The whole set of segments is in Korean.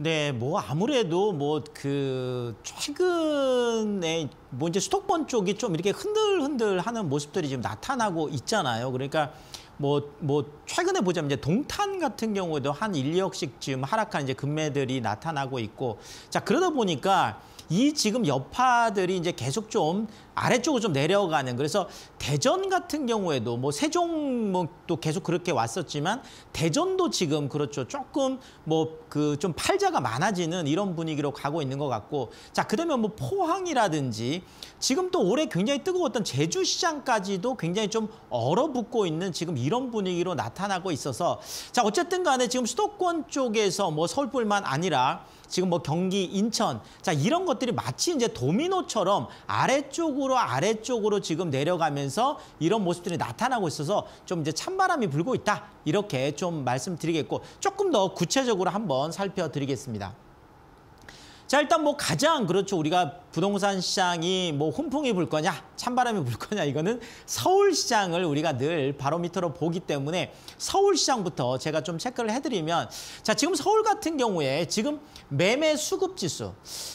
네, 뭐 아무래도 뭐 그 최근에 뭐 이제 수도권 쪽이 좀 이렇게 흔들흔들하는 모습들이 지금 나타나고 있잖아요. 그러니까 뭐, 뭐, 최근에 보자면 이제 동탄 같은 경우에도 한 1, 2억씩 지금 하락한 이제 금매들이 나타나고 있고 자, 그러다 보니까 이 지금 여파들이 이제 계속 좀 아래쪽으로 좀 내려가는 그래서 대전 같은 경우에도 뭐 세종도 계속 그렇게 왔었지만 대전도 지금 그렇죠. 조금 뭐 그 좀 팔자가 많아지는 이런 분위기로 가고 있는 것 같고 자 그다음에 뭐 포항이라든지 지금 또 올해 굉장히 뜨거웠던 제주 시장까지도 굉장히 좀 얼어붙고 있는 지금 이런 분위기로 나타나고 있어서 자 어쨌든 간에 지금 수도권 쪽에서 뭐 서울뿐만 아니라 지금 뭐 경기, 인천 자 이런 것 들이 마치 이제 도미노처럼 아래쪽으로 아래쪽으로 지금 내려가면서 이런 모습들이 나타나고 있어서 좀 이제 찬바람이 불고 있다 이렇게 좀 말씀드리겠고 조금 더 구체적으로 한번 살펴드리겠습니다. 자 일단 뭐 가장 그렇죠. 우리가 부동산 시장이 뭐 훈풍이 불 거냐 찬바람이 불 거냐 이거는 서울 시장을 우리가 늘 바로미터로 보기 때문에 서울 시장부터 제가 좀 체크를 해드리면 자 지금 서울 같은 경우에 지금 매매 수급 지수.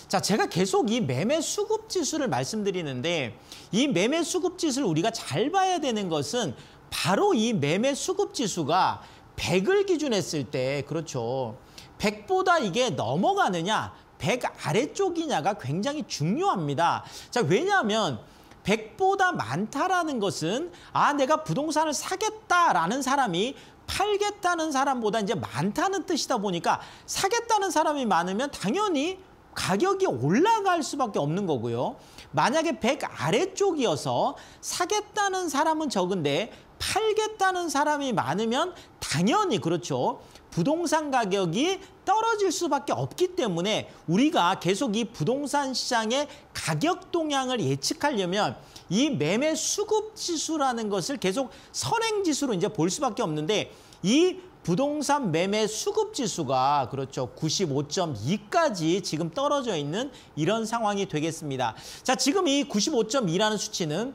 자 제가 계속 이 매매 수급 지수를 말씀드리는데 이 매매 수급 지수를 우리가 잘 봐야 되는 것은 바로 이 매매 수급 지수가 100을 기준했을 때 그렇죠. 100보다 이게 넘어가느냐 100 아래쪽이냐가 굉장히 중요합니다. 자, 왜냐하면 100보다 많다라는 것은 아, 내가 부동산을 사겠다라는 사람이 팔겠다는 사람보다 이제 많다는 뜻이다 보니까 사겠다는 사람이 많으면 당연히 가격이 올라갈 수밖에 없는 거고요. 만약에 100 아래쪽이어서 사겠다는 사람은 적은데 팔겠다는 사람이 많으면 당연히 그렇죠. 부동산 가격이 떨어질 수밖에 없기 때문에 우리가 계속 이 부동산 시장의 가격 동향을 예측하려면 이 매매 수급 지수라는 것을 계속 선행 지수로 이제 볼 수밖에 없는데 이 부동산 매매 수급 지수가 그렇죠. 95.2까지 지금 떨어져 있는 이런 상황이 되겠습니다. 자, 지금 이 95.2라는 수치는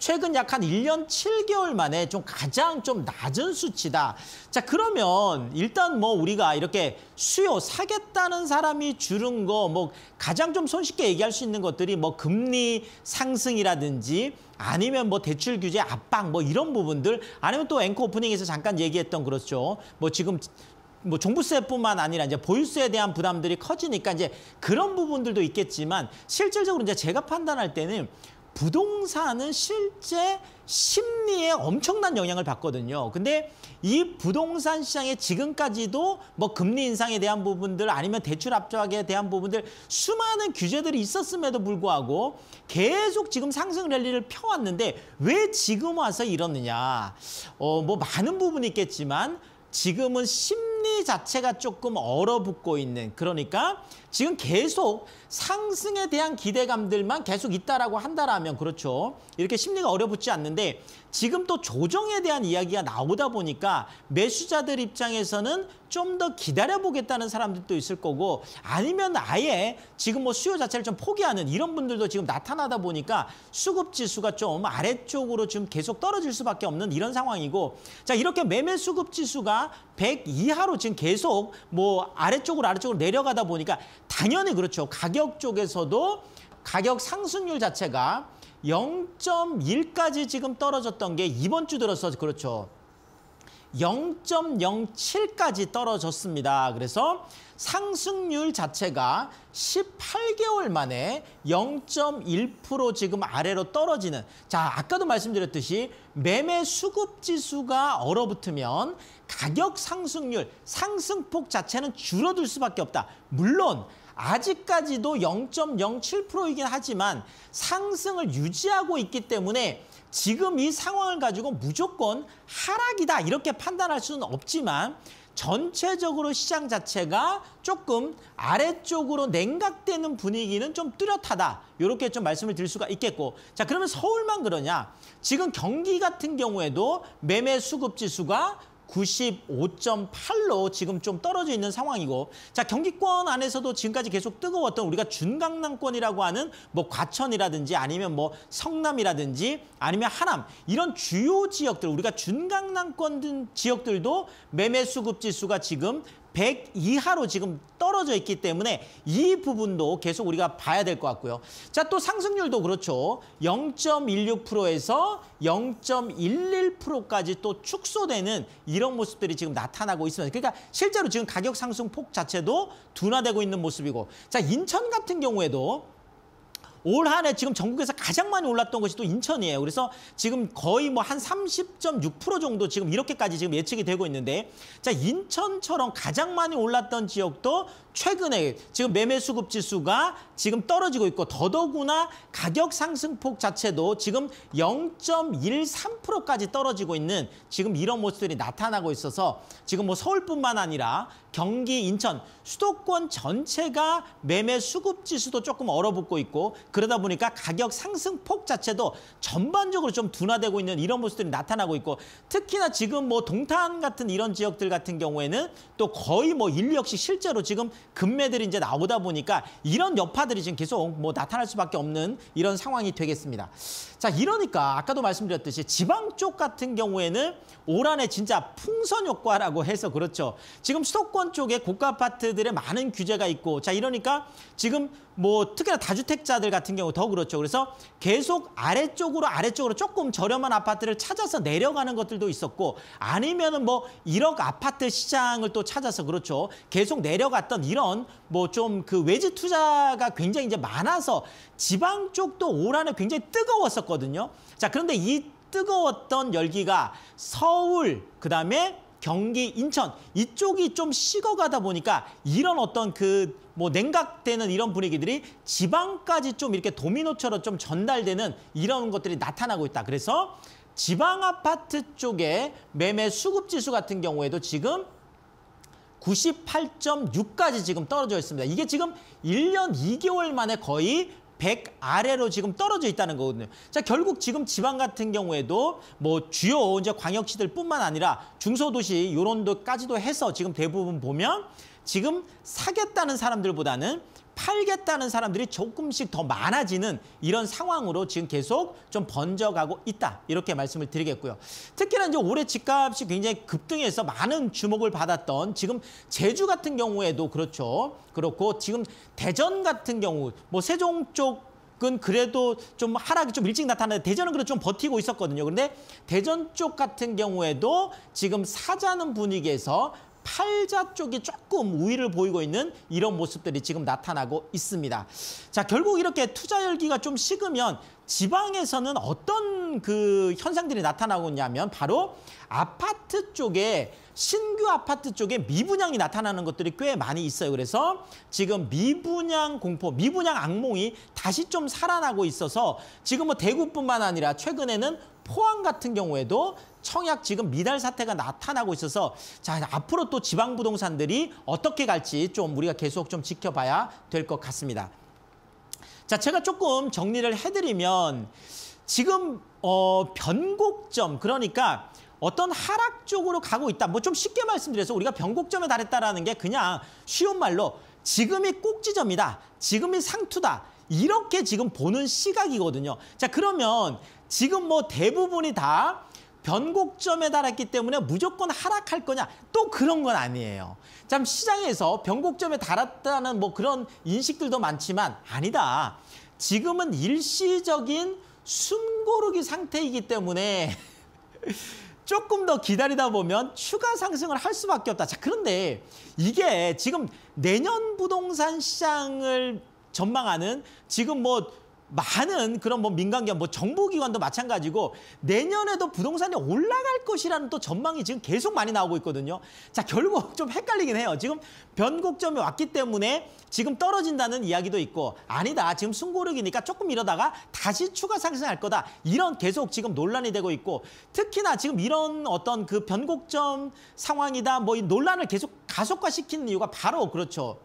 최근 약 한 1년 7개월 만에 좀 가장 좀 낮은 수치다. 자, 그러면 일단 뭐 우리가 이렇게 수요 사겠다는 사람이 줄은 거 뭐 가장 좀 손쉽게 얘기할 수 있는 것들이 뭐 금리 상승이라든지 아니면 뭐 대출 규제 압박 뭐 이런 부분들 아니면 또 앵커 오프닝에서 잠깐 얘기했던 그렇죠. 뭐 지금 뭐 종부세뿐만 아니라 이제 보유세에 대한 부담들이 커지니까 이제 그런 부분들도 있겠지만 실질적으로 이제 제가 판단할 때는 부동산은 실제 심리에 엄청난 영향을 받거든요. 근데 이 부동산 시장에 지금까지도 뭐 금리 인상에 대한 부분들 아니면 대출 압박에 대한 부분들 수많은 규제들이 있었음에도 불구하고 계속 지금 상승 랠리를 펴왔는데 왜 지금 와서 이러느냐. 어, 뭐 많은 부분이 있겠지만 지금은 심리 자체가 조금 얼어붙고 있는 그러니까 지금 계속 상승에 대한 기대감들만 계속 있다라고 한다라면 그렇죠. 이렇게 심리가 어려붙지 않는데 지금 또 조정에 대한 이야기가 나오다 보니까 매수자들 입장에서는 좀 더 기다려보겠다는 사람들도 있을 거고 아니면 아예 지금 뭐 수요 자체를 좀 포기하는 이런 분들도 지금 나타나다 보니까 수급 지수가 좀 아래쪽으로 지금 계속 떨어질 수밖에 없는 이런 상황이고 자 이렇게 매매 수급 지수가 100 이하로 지금 계속 뭐 아래쪽으로 아래쪽으로 내려가다 보니까 당연히 그렇죠. 가격 쪽에서도 가격 상승률 자체가 0.1까지 지금 떨어졌던 게 이번 주 들어서 그렇죠. 0.07까지 떨어졌습니다. 그래서 상승률 자체가 18개월 만에 0.1% 지금 아래로 떨어지는 자 아까도 말씀드렸듯이 매매 수급 지수가 얼어붙으면 가격 상승률 상승폭 자체는 줄어들 수밖에 없다. 물론 아직까지도 0.07%이긴 하지만 상승을 유지하고 있기 때문에 지금 이 상황을 가지고 무조건 하락이다 이렇게 판단할 수는 없지만 전체적으로 시장 자체가 조금 아래쪽으로 냉각되는 분위기는 좀 뚜렷하다. 이렇게 좀 말씀을 드릴 수가 있겠고. 자, 그러면 서울만 그러냐? 지금 경기 같은 경우에도 매매 수급 지수가 95.8로 지금 좀 떨어져 있는 상황이고 자 경기권 안에서도 지금까지 계속 뜨거웠던 우리가 준강남권이라고 하는 뭐 과천이라든지 아니면 뭐 성남이라든지 아니면 하남 이런 주요 지역들 우리가 준강남권 등 지역들도 매매 수급 지수가 지금 100 이하로 지금 떨어져 있기 때문에 이 부분도 계속 우리가 봐야 될 것 같고요. 자, 또 상승률도 그렇죠. 0.16%에서 0.11%까지 또 축소되는 이런 모습들이 지금 나타나고 있습니다. 그러니까 실제로 지금 가격 상승 폭 자체도 둔화되고 있는 모습이고 자, 인천 같은 경우에도 올 한 해 지금 전국에서 가장 많이 올랐던 것이 또 인천이에요. 그래서 지금 거의 뭐 한 30.6% 정도 지금 이렇게까지 지금 예측이 되고 있는데 자 인천처럼 가장 많이 올랐던 지역도 최근에 지금 매매 수급 지수가 지금 떨어지고 있고 더더구나 가격 상승폭 자체도 지금 0.13%까지 떨어지고 있는 지금 이런 모습들이 나타나고 있어서 지금 뭐 서울뿐만 아니라 경기, 인천, 수도권 전체가 매매 수급 지수도 조금 얼어붙고 있고 그러다 보니까 가격 상승폭 자체도 전반적으로 좀 둔화되고 있는 이런 모습들이 나타나고 있고 특히나 지금 뭐 동탄 같은 이런 지역들 같은 경우에는 또 거의 뭐 인력시 실제로 지금 금매들이 이제 나오다 보니까 이런 여파들이 지금 계속 뭐 나타날 수밖에 없는 이런 상황이 되겠습니다. 자, 이러니까 아까도 말씀드렸듯이 지방 쪽 같은 경우에는 올 한해 진짜 풍선 효과라고 해서 그렇죠. 지금 수도권 쪽에 고가 아파트들의 많은 규제가 있고 자, 이러니까 지금 뭐 특히나 다주택자들 같은 경우 더 그렇죠. 그래서 계속 아래쪽으로 아래쪽으로 조금 저렴한 아파트를 찾아서 내려가는 것들도 있었고 아니면은 뭐 1억 아파트 시장을 또 찾아서 그렇죠. 계속 내려갔던 이런 뭐 좀 그 외지 투자가 굉장히 이제 많아서 지방 쪽도 올 한해 굉장히 뜨거웠었거든요. 자, 그런데 이 뜨거웠던 열기가 서울 그다음에 경기, 인천 이쪽이 좀 식어가다 보니까 이런 어떤 그 뭐 냉각되는 이런 분위기들이 지방까지 좀 이렇게 도미노처럼 좀 전달되는 이런 것들이 나타나고 있다. 그래서 지방 아파트 쪽에 매매 수급 지수 같은 경우에도 지금 98.6까지 지금 떨어져 있습니다. 이게 지금 1년 2개월 만에 거의 100 아래로 지금 떨어져 있다는 거거든요. 자, 결국 지금 지방 같은 경우에도 뭐 주요 이제 광역시들 뿐만 아니라 중소도시 요런 데까지도 해서 지금 대부분 보면 지금 사겠다는 사람들보다는 팔겠다는 사람들이 조금씩 더 많아지는 이런 상황으로 지금 계속 좀 번져가고 있다. 이렇게 말씀을 드리겠고요. 특히나 이제 올해 집값이 굉장히 급등해서 많은 주목을 받았던 지금 제주 같은 경우에도 그렇죠. 그렇고 지금 대전 같은 경우 뭐 세종 쪽 은 그래도 좀 하락이 좀 일찍 나타나는데 대전은 그래도 좀 버티고 있었거든요. 그런데 대전 쪽 같은 경우에도 지금 사자는 분위기에서 팔자 쪽이 조금 우위를 보이고 있는 이런 모습들이 지금 나타나고 있습니다. 자, 결국 이렇게 투자 열기가 좀 식으면 지방에서는 어떤 그 현상들이 나타나고 있냐면 바로 아파트 쪽에 신규 아파트 쪽에 미분양이 나타나는 것들이 꽤 많이 있어요. 그래서 지금 미분양 공포, 미분양 악몽이 다시 좀 살아나고 있어서 지금 뭐 대구뿐만 아니라 최근에는 포항 같은 경우에도 청약 지금 미달 사태가 나타나고 있어서 자 앞으로 또 지방 부동산들이 어떻게 갈지 좀 우리가 계속 좀 지켜봐야 될 것 같습니다. 자 제가 조금 정리를 해드리면 지금 어 변곡점 그러니까 어떤 하락 쪽으로 가고 있다. 뭐 좀 쉽게 말씀드려서 우리가 변곡점에 달했다라는 게 그냥 쉬운 말로 지금이 꼭지점이다. 지금이 상투다. 이렇게 지금 보는 시각이거든요. 자 그러면 지금 뭐 대부분이 다 변곡점에 달했기 때문에 무조건 하락할 거냐? 또 그런 건 아니에요. 참 시장에서 변곡점에 달았다는 뭐 그런 인식들도 많지만 아니다. 지금은 일시적인 숨고르기 상태이기 때문에 조금 더 기다리다 보면 추가 상승을 할 수밖에 없다. 자, 그런데 이게 지금 내년 부동산 시장을 전망하는 지금 뭐 많은 그런 뭐 민간기관, 뭐 정부기관도 마찬가지고 내년에도 부동산이 올라갈 것이라는 또 전망이 지금 계속 많이 나오고 있거든요. 자, 결국 좀 헷갈리긴 해요. 지금 변곡점이 왔기 때문에 지금 떨어진다는 이야기도 있고 아니다. 지금 숨고르기니까 조금 이러다가 다시 추가 상승할 거다. 이런 계속 지금 논란이 되고 있고 특히나 지금 이런 어떤 그 변곡점 상황이다. 뭐 이 논란을 계속 가속화시키는 이유가 바로 그렇죠.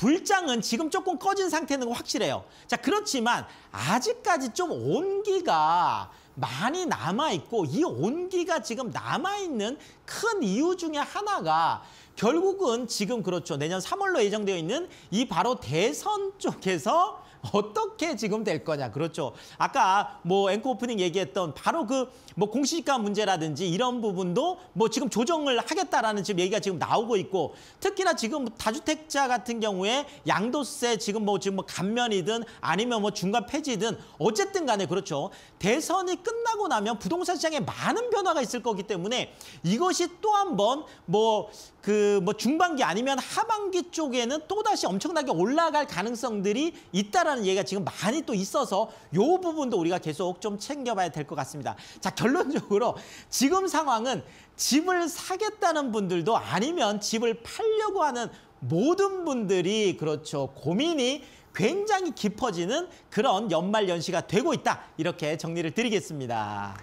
불장은 지금 조금 꺼진 상태는 확실해요. 자, 그렇지만 아직까지 좀 온기가 많이 남아있고 이 온기가 지금 남아있는 큰 이유 중에 하나가 결국은 지금 그렇죠. 내년 3월로 예정되어 있는 이 바로 대선 쪽에서 어떻게 지금 될 거냐. 그렇죠. 아까 뭐 앵커 오프닝 얘기했던 바로 그 뭐 공시지가 문제라든지 이런 부분도 뭐 지금 조정을 하겠다라는 지금 얘기가 지금 나오고 있고 특히나 지금 다주택자 같은 경우에 양도세 지금 뭐 지금 뭐 감면이든 아니면 뭐 중간 폐지든 어쨌든 간에 그렇죠. 대선이 끝나고 나면 부동산 시장에 많은 변화가 있을 거기 때문에 이것이 또 한 번 뭐 그뭐 중반기 아니면 하반기 쪽에는 또다시 엄청나게 올라갈 가능성들이 있 다라는 얘기가 지금 많이 또 있어서 요 부분도 우리가 계속 좀 챙겨봐야 될 것 같습니다. 자, 결론적으로 지금 상황은 집을 사겠다는 분들도 아니면 집을 팔려고 하는 모든 분들이 그렇죠. 고민이 굉장히 깊어지는 그런 연말 연시가 되고 있다. 이렇게 정리를 드리겠습니다.